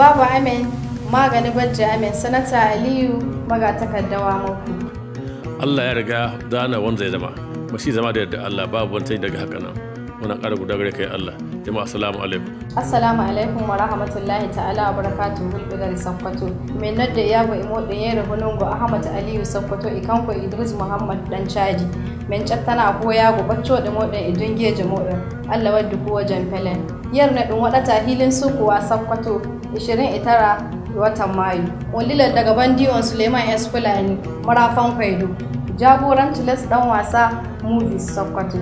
babu amen magani bajji amen. Sanata aliyu magatakardawa muku Allah ya riga dana wanda ya zama. Ba shi zama da yadda Allah babu wani daga haka nan. Muna ƙara guda gare kai Allah. Jama'a assalamu alaikum. Assalamu alaikum wa rahmatullahi ta'ala wa barakatuhu bulbudar sakkwato mai nadda ya go imo da yere hunungo ahmad aliyu sakkwato ikanko idris muhammad dan chadi men tana ko ya go bacco da modan idun geje modan Allah wadda ko wajen felen yar na dun wadata hilin su kuwa sakkwato 29 watan mayu. Walilar daga bandiyon suleiman s. Fulani marafan kwaido. Jagoranci les wasa movies sakkwato